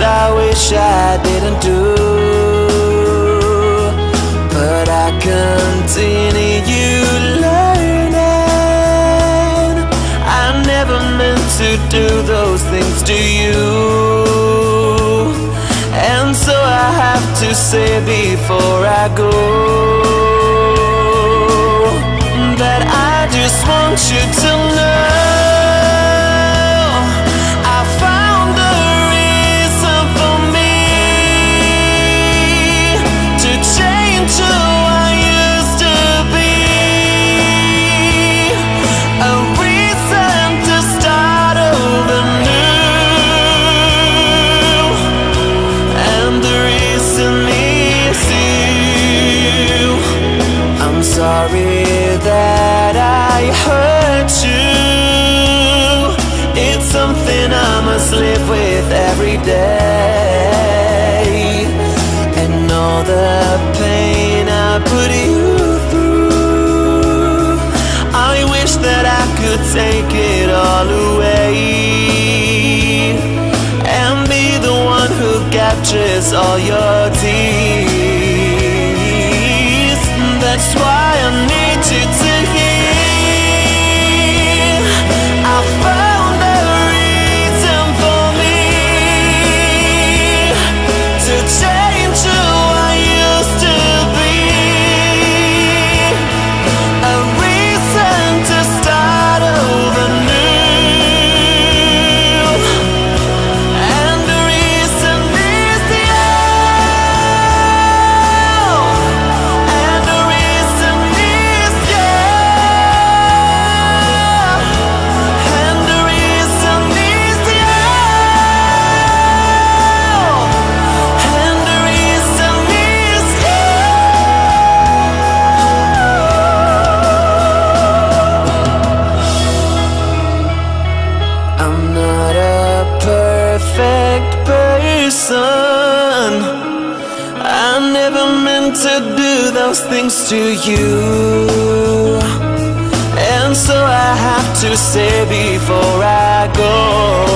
I wish I didn't do. But I continue learning. I never meant to do those things to you. And so I have to say before I go that I just want you to that I hurt you. It's something I must live with every day. And all the pain I put you through. I wish that I could take it all away and be the one who captures all your tears. That's why I need person. I never meant to do those things to you. And so I have to say before I go